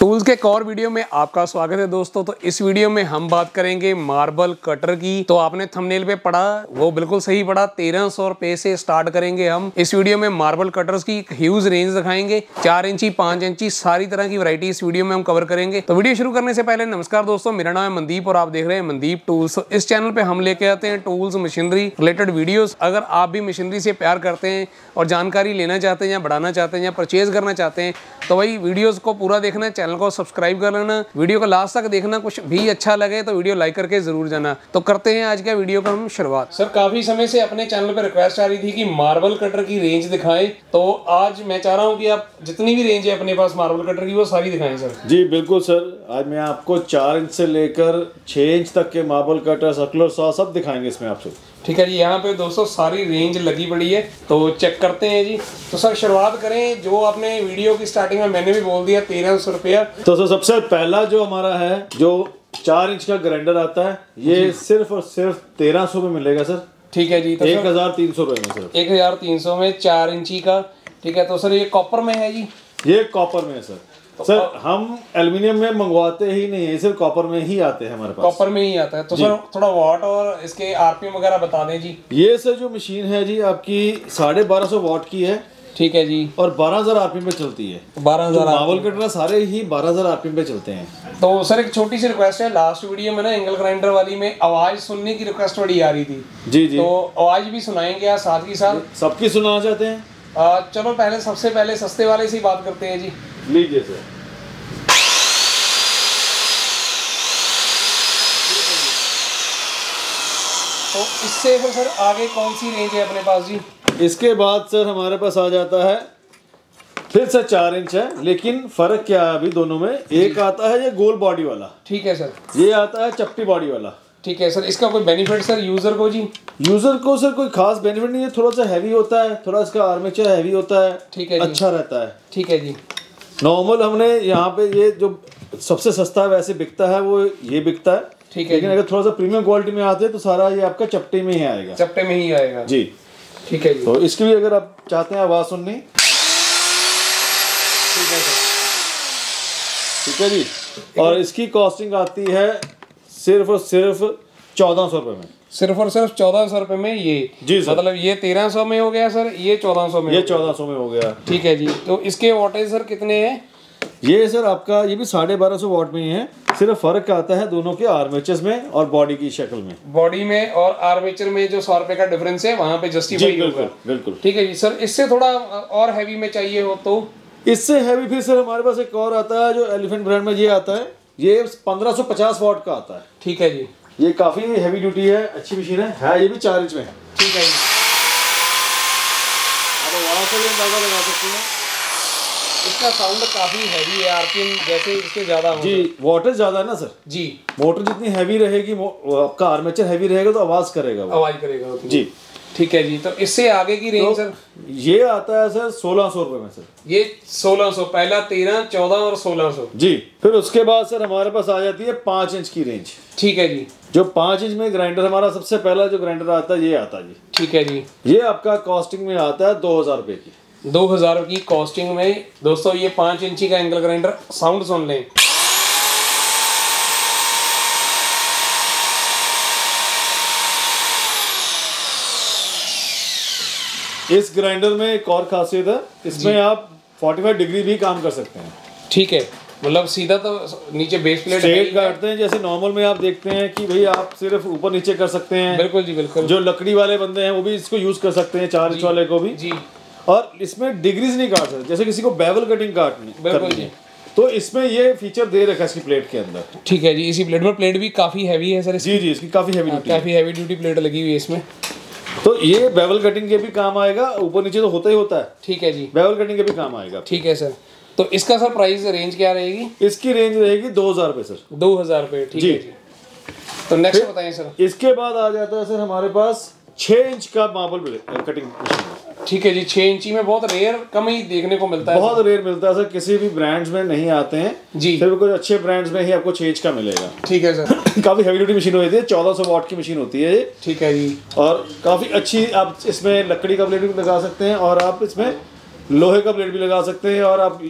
Tools के एक और वीडियो में आपका स्वागत है दोस्तों। तो इस वीडियो में हम बात करेंगे मार्बल कटर की। तो आपने थंबनेल पे पढ़ा, वो बिल्कुल सही पढ़ा, तेरह सौ रुपए से स्टार्ट करेंगे हम। इस वीडियो में मार्बल कटर्स की ह्यूज रेंज दिखाएँगे, चार इंची, पाँच इंची, सारी तरह की वरायटी इस वीडियो में हम कवर करेंगे। तो वीडियो शुरू करने से पहले नमस्कार दोस्तों, मेरा नाम है मनदीप और आप देख रहे हैं मनदीप टूल्स। तो इस चैनल पे हम लेके आते हैं टूल्स मशीनरी रिलेटेड वीडियोस अगर आप भी मशीनरी से प्यार करते हैं और जानकारी लेना चाहते हैं या बढ़ाना चाहते हैं या परचेज करना चाहते हैं तो वही वीडियोज़ को पूरा देखना को सब्सक्राइब कर लेना वीडियो को लास्ट तक देखना कुछ भी अच्छा लगे तो वीडियो लाइक करके ज़रूर जाना। तो करते हैं आज का वीडियो का हम शुरुआत। सर काफ़ी समय से अपने चैनल पर रिक्वेस्ट आ रही थी कि मार्बल कटर की रेंज दिखाएँ। तो आज मैं चाह रहा हूँ कि आप जितनी भी रेंज है अपने पास मार्बल कटर की वो सारी दिखाएँ सर। जी बिल्कुल सर। आज मैं आपको चार इंच से लेकर छः इंच तक के मार्बल कटर सर्कुलर सॉ सब दिखाएँगे इसमें आपसे। ठीक है जी यहाँ पे दोस्तों सारी रेंज लगी पड़ी है तो चेक करते हैं जी। तो सर शुरुआत करें जो आपने वीडियो की स्टार्टिंग में मैंने भी बोल दिया तेरह सौ रुपया। तो सर सबसे पहला जो हमारा है जो चार इंच का ग्राइंडर आता है ये सिर्फ़ और सिर्फ़ तेरह सौ में मिलेगा सर ठीक है जी तो एक हज़ार तीन सौ रुपए में सर एक हज़ार तीन सौ में चार इंची का। ठीक है तो सर ये कॉपर में है जी? ये कॉपर में है सर सर हम एल्यूमिनियम में मंगवाते ही नहीं है सिर्फ़ कॉपर में ही आते हैं हमारे पास। कॉपर में ही आता है। तो सर थोड़ा वाट और इसके आरपीएम वगैरह बता दें जी। ये सर जो मशीन है जी आपकी साढ़े बारह सौ वॉट की है ठीक है जी। और बारह हज़ार आरपीएम पे चलती है। बारह हज़ार मावल कटरा सारे ही बारह हज़ार आरपीएम पे चलते हैं। तो सर एक छोटी सी रिक्वेस्ट है। लास्ट वीडियो में ना एंगल ग्राइंडर वाली में आवाज़ सुनने की रिक्वेस्ट बड़ी आ रही थी। जी जी। तो आवाज़ भी सुनाएँगे साथ ही साथ सबकी सुना चाहते हैं। चलो पहले सबसे पहले सस्ते वाले से ही बात करते हैं जी। लीजिए सर। तो इससे फिर सर आगे कौन सी रेंज है अपने पास जी? इसके बाद सर हमारे पास आ जाता है फिर से चार इंच है लेकिन फ़र्क क्या है अभी दोनों में? एक आता है ये गोल बॉडी वाला। ठीक है सर। ये आता है चपटी बॉडी वाला। ठीक है सर इसका कोई बेनिफिट सर यूज़र को जी? यूज़र को सर कोई खास बेनिफिट नहीं है थोड़ा सा हैवी होता है थोड़ा इसका आर्मेचर हैवी होता है ठीक है अच्छा रहता है। ठीक है जी। नॉर्मल हमने यहाँ पे ये जो सबसे सस्ता वैसे बिकता है वो ये बिकता है। ठीक है लेकिन अगर थोड़ा सा प्रीमियम क्वालिटी में आते हैं तो सारा ये आपका चपटे में ही आएगा। चपटे में ही आएगा। जी। ठीक है जी। तो इसकी भी अगर आप चाहते हैं आवाज़ सुननी। ठीक है ठीक है जी। और इसकी कॉस्टिंग आती है सिर्फ़ और सिर्फ़ चौदह सौ रुपये में। सिर्फ़ और सिर्फ़ चौदह सौ रुपए में ये। जी सर। मतलब ये तेरह सौ में हो गया सर ये चौदह सौ में ये चौदह सौ में हो गया। ठीक है जी। तो इसके वोटेज सर कितने हैं? ये सर आपका ये भी साढ़े बारह सौ वॉट में ही है। सिर्फ़ फ़र्क आता है दोनों के आर्मेचर में और बॉडी की शक्ल में। बॉडी में और आर्मेचर में जो सौ रुपए का डिफरेंस है वहाँ पे जस्टिफाई होगा। बिल्कुल बिल्कुल। ठीक है जी। सर इससे थोड़ा और हैवी में चाहिए हो तो? इससे हैवी फिर सर हमारे पास एक और आता है जो एलिफेंट ब्रांड में ये आता है। ये पंद्रह सौ पचास वॉट का आता है। ठीक है जी। ये काफ़ी हैवी ड्यूटी है अच्छी मशीन है। है ये भी चार इंच में है। ठीक है आप वहाँ से भी अंदाज़ा लगा सकते हैं। इसका साउंड काफ़ी हैवी है आरपीएम जैसे इसके ज़्यादा हो जी वाटर ज़्यादा है ना सर जी। मोटर जितनी हैवी रहेगी आपका आर्मेचर हैवी रहेगा तो आवाज़ करेगा वो। आवाज़ करेगा जी। ठीक है जी तो इससे आगे की रेंज तो सर ये आता है सर सोलह सौ रुपये में सर ये सोलह 1600 पहला 13 14 और सोलह 1600 जी फिर उसके बाद सर हमारे पास आ जाती है पाँच इंच की रेंज ठीक है जी। जो पाँच इंच में ग्राइंडर हमारा सबसे पहला जो ग्राइंडर आता है ये आता है जी। ठीक है जी। ये आपका कॉस्टिंग में आता है दो हज़ार रुपये की। दो हज़ार की कॉस्टिंग में दोस्तों ये पाँच इंची का एंगल ग्राइंडर साउंड सुन लें। इस ग्राइंडर में एक और खासियत है इसमें आप 45 डिग्री भी काम कर सकते हैं। ठीक है मतलब सीधा तो नीचे बेस प्लेट स्ट्रेट काटते हैं जैसे नॉर्मल में आप देखते हैं कि भाई आप सिर्फ़ ऊपर नीचे कर सकते हैं। बिल्कुल जी बिल्कुल। जो लकड़ी वाले बंदे हैं वो भी इसको यूज़ कर सकते हैं चार इंच वाले को भी। जी। और इसमें डिग्रीज नहीं काट सकते जैसे किसी को बेवल कटिंग काटनी बिल्कुल जी। तो इसमें ये फीचर दे रखा है इसकी प्लेट के अंदर। ठीक है जी इसी प्लेट में प्लेट भी काफ़ी हैवी है सर जी जी इसकी काफ़ी हैवी ड्यूटी काफ़ी हैवी ड्यूटी प्लेट लगी हुई है इसमें। तो ये बेवल कटिंग के भी काम आएगा ऊपर नीचे तो होता ही होता है। ठीक है जी। बेवल कटिंग के भी काम आएगा। ठीक है सर। तो इसका सर प्राइस रेंज क्या रहेगी? इसकी रेंज रहेगी दो हज़ार रुपये सर। दो हज़ार रुपये ठीक है जी। तो नेक्स्ट बताइए सर। इसके बाद आ जाता है सर हमारे पास छः इंच का मार्बल कटिंग मशीन ठीक है जी छः इंची में बहुत रेयर कम ही देखने को मिलता है। बहुत रेयर मिलता है सर। किसी भी ब्रांड्स में नहीं आते हैं। जी। सिर्फ़ कुछ अच्छे ब्रांड्स में ही आपको छः इंच का मिलेगा। ठीक है सर। काफ़ी हैवी ड्यूटी मशीन होती है चौदह सौ वाट की मशीन होती है ये। ठीक है जी। और काफ़ी अच्छी आप इसमें लकड़ी का ब्लेड भी लगा सकते हैं और आप इसमें लोहे का ब्लेड भी लगा सकते हैं और आप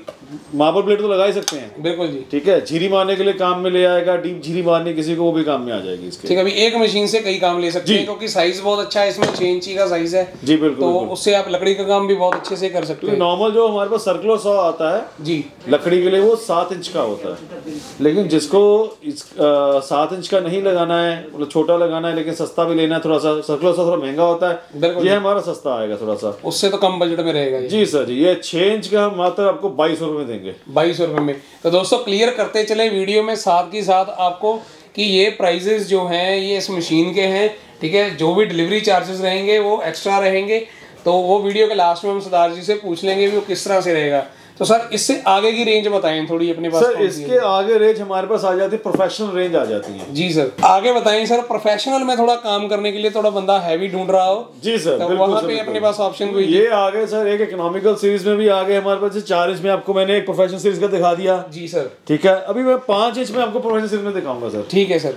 मार्बल ब्लेड तो लगा ही सकते हैं। बिल्कुल जी। ठीक है? झीरी मारने के लिए काम में ले आएगा डीप झीरी मारने किसी को वो भी काम में आ जाएगी इसके। ठीक है अभी एक मशीन से कई काम ले सकते हैं क्योंकि साइज़ बहुत अच्छा है इसमें छह इंची का साइज़ है। जी बिल्कुल तो बिल्कुल। उससे आप लकड़ी का काम भी बहुत अच्छे से कर सकते हैं। नॉर्मल जो हमारे पास सर्कुलर सौ आता है जी। लकड़ी के लिए वो सात इंच का होता है। लेकिन जिसको सात इंच का नहीं लगाना है मतलब छोटा लगाना है लेकिन सस्ता भी लेना है थोड़ा सा सर्कुलर सौ थोड़ा महँगा होता है ये हमारा सस्ता आएगा थोड़ा सा। उससे तो कम बजट में रहेगा जी सर जी, ये चेंज का मात्र आपको बाईस रुपए में देंगे। बाईस रुपए में। तो दोस्तों क्लियर करते चले वीडियो में साथ ही साथ आपको कि ये प्राइजेस जो हैं, ये इस मशीन के हैं, ठीक है? जो भी डिलीवरी चार्जेस रहेंगे, वो एक्स्ट्रा रहेंगे। तो वो वीडियो के लास्ट में हम सरदार जी से पूछ लेंगे भी वो किस तरह से रहेगा। तो सर इससे आगे की रेंज बताएँ थोड़ी अपने पास सर? इसके आगे रेंज हमारे पास आ जाती है प्रोफेशनल रेंज आ जाती है। जी सर आगे बताएँ सर प्रोफेशनल में थोड़ा काम करने के लिए थोड़ा बंदा हैवी ढूंढ रहा हो जी सर तो वहाँ पे अपने पास ऑप्शन कोई ये आगे सर एक इकोनॉमिकल सीरीज़ में भी आगे हमारे पास चार इंच में आपको मैंने एक प्रोफेशनल सीरीज़ का दिखा दिया। जी सर। ठीक है अभी मैं पाँच इंच में आपको प्रोफेशनल सीरीज़ में दिखाऊँगा सर। ठीक है सर।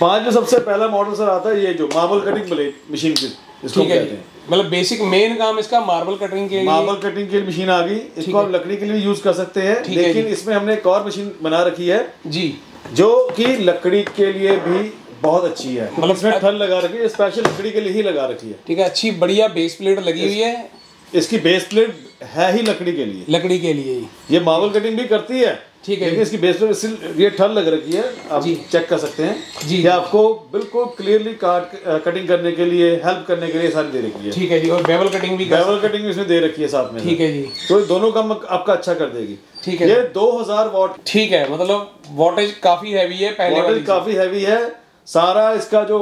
पाँच में सबसे पहला मॉडल सर आता है ये जो मार्बल कटिंग ब्लेड मशीन की इसको कहते हैं। मतलब बेसिक मेन काम इसका मार्बल कटिंग के लिए। मार्बल कटिंग की मशीन आ गई। इसको आप लकड़ी के लिए यूज़ कर सकते हैं लेकिन है लेकिन इसमें हमने एक और मशीन बना रखी है जी। जो कि लकड़ी के लिए भी बहुत अच्छी है। मतलब इसमें ठल लगा रखी है स्पेशल लकड़ी के लिए ही लगा रखी है। ठीक है अच्छी बढ़िया बेस प्लेट लगी हुई है। इसकी बेस प्लेट है ही लकड़ी के लिए। लकड़ी के लिए ही। ये मार्बल कटिंग भी करती है ठीक है। लेकिन इसकी बेस प्लेट ये ठल लग रखी है आप। चेक कर सकते हैं जी। ये आपको बिल्कुल क्लियरली काट कटिंग करने के लिए हेल्प करने के लिए सारी दे रखी है। ठीक है जी और बेवल कटिंग भी बेवल कटिंग इसमें दे रखी है साथ में। ठीक है जी। तो दोनों काम आपका अच्छा कर देगी। ठीक है। ये 2000 वॉट ठीक है मतलब वोटेज काफ़ी हैवी है पहले काफ़ी हैवी है सारा इसका जो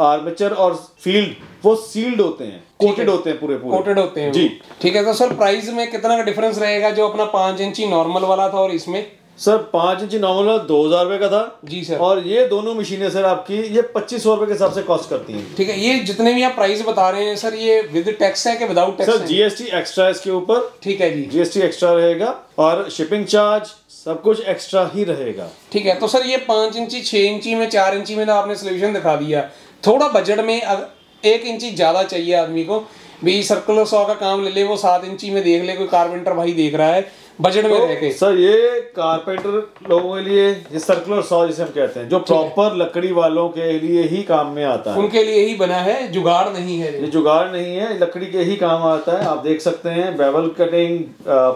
आर्मेचर और फ़ील्ड वो सील्ड होते हैं कोटेड होते हैं पूरे पूरे कोटेड होते हैं जी। ठीक है तो सर प्राइस में कितना का डिफरेंस रहेगा जो अपना पाँच इंची नॉर्मल वाला था और इसमें सर पाँच इंची नॉर्मल दो हज़ार रुपए का था। जी सर। और ये दोनों मशीनें सर आपकी ये पच्चीस सौ रुपए के हिसाब से कॉस्ट करती हैं। ठीक है ये जितने भी आप प्राइस बता रहे हैं सर ये विद टैक्स है कि without tax sir GST extra इसके ऊपर। ठीक है जी। जीएसटी एक्स्ट्रा रहेगा और शिपिंग चार्ज सब कुछ एक्स्ट्रा ही रहेगा। ठीक है तो सर ये पाँच इंची छः इंची में चार इंची में तो आपने सोल्यूशन दिखा दिया। थोड़ा बजट में एक इंची ज़्यादा चाहिए आदमी को। भी सर्कुलर सौ का काम ले ले वो सात इंची में देख ले कोई कारपेंटर भाई देख रहा है। बजट में रह के सर ये कारपेंटर लोगों के लिए ये सर्कुलर सॉ जिसे हम कहते हैं जो प्रॉपर लकड़ी वालों के लिए ही काम में आता है। उनके लिए ही बना है जुगाड़ नहीं है। ये जुगाड़ नहीं है लकड़ी के ही काम आता है। आप देख सकते हैं बेवल कटिंग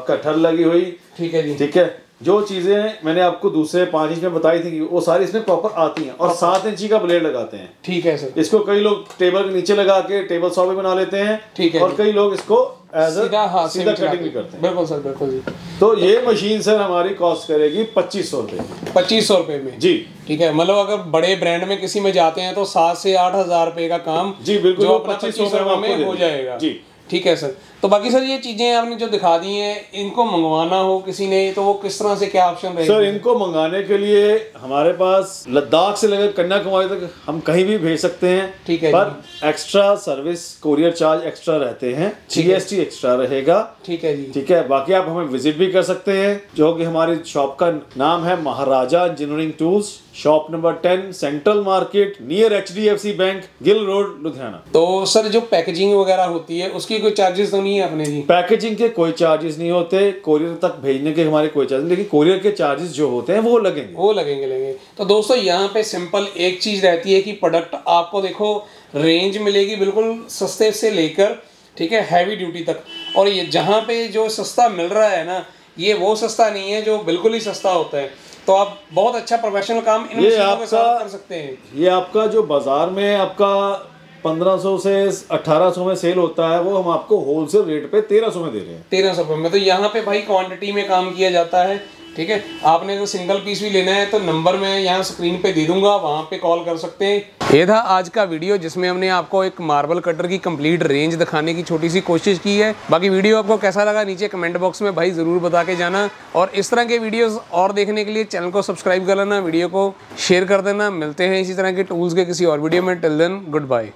कटर लगी हुई। ठीक है जी। ठीक है? जो चीज़ें मैंने आपको दूसरे पाँच इंच में बताई थी वो सारी इसमें प्रॉपर आती हैं और सात इंची का ब्लेड लगाते हैं। ठीक है सर। इसको कई लोग टेबल के नीचे लगा के टेबल सॉ भी बना लेते हैं ठीक है और कई लोग इसको सीधा से सीधा कटिंग भी करते हैं। बिल्कुल सर बिल्कुल जी। तो ये मशीन सर हमारी कॉस्ट करेगी पच्चीस सौ रुपये पच्चीस सौ रुपये में? जी। ठीक है मतलब अगर बड़े ब्रांड में किसी में जाते हैं तो सात से आठ हज़ार रुपए का काम जी, बिल्कुल, जो वो अपना 2500 पच्चीस सौ में हो जाएगा। जी। ठीक है सर। तो बाकी सर ये चीज़ें आपने जो दिखा दी हैं इनको मंगवाना हो किसी ने तो वो किस तरह से क्या ऑप्शन रहेगा? सर इनको मंगाने के लिए हमारे पास लद्दाख से लेकर कन्याकुमारी तक हम कहीं भी भेज सकते हैं ठीक है पर extra service courier charge extra रहते हैं जीएसटी एक्स्ट्रा रहेगा। ठीक है जी। ठीक है बाकी आप हमें विज़िट भी कर सकते हैं जो कि हमारी शॉप का नाम है Maharaja engineering tools shop number ten central market near H D F C bank Gill road Ludhiana तो सर जो पैकेजिंग वगैरह होती है उसकी कोई चार्जेस तो नहीं है अपने जी। पैकेजिंग के कोई चार्जेस नहीं होते कोरियर तक भेजने के हमारे कोई चार्जेस लेकिन कोरियर के चार्जेस जो होते हैं वो लगेंगे। वो लगेंगे लगेंगे। तो दोस्तों यहाँ पे सिंपल एक चीज़ रहती है कि प्रोडक्ट आपको देखो रेंज मिलेगी बिल्कुल सस्ते से लेकर ठीक है हैवी ड्यूटी तक। और ये जहाँ पे जो सस्ता मिल रहा है ना ये वो सस्ता नहीं है जो बिल्कुल ही सस्ता होता है। तो आप बहुत अच्छा प्रोफेशनल काम इन ये आपका- साथ कर सकते हैं। ये आपका जो बाज़ार में आपका 1500 से 1800 में सेल होता है, वो हम आपको होलसेल रेट पे 1300 में दे रहे हैं। तेरह सौ रुपये में तो यहाँ पे भाई क्वांटिटी में काम किया जाता है, ठीक है? आपने तो सिंगल पीस भी लेना है तो नंबर मैं यहाँ स्क्रीन पे दे दूँगा, वहाँ पे कॉल कर सकते हैं। ये था आज का वीडियो जिसमें हमने आपको एक मार्बल कटर की कंप्लीट रेंज दिखाने की छोटी सी कोशिश की है। बाकी वीडियो आपको कैसा लगा, नीचे कमेंट बॉक्स में भाई ज़रूर बता के जाना। और इस तरह के वीडियोस और देखने के लिए चैनल को सब्सक्राइब कर लेना वीडियो को शेयर कर देना। मिलते हैं इसी तरह के टूल्स के किसी और वीडियो में। Till then good bye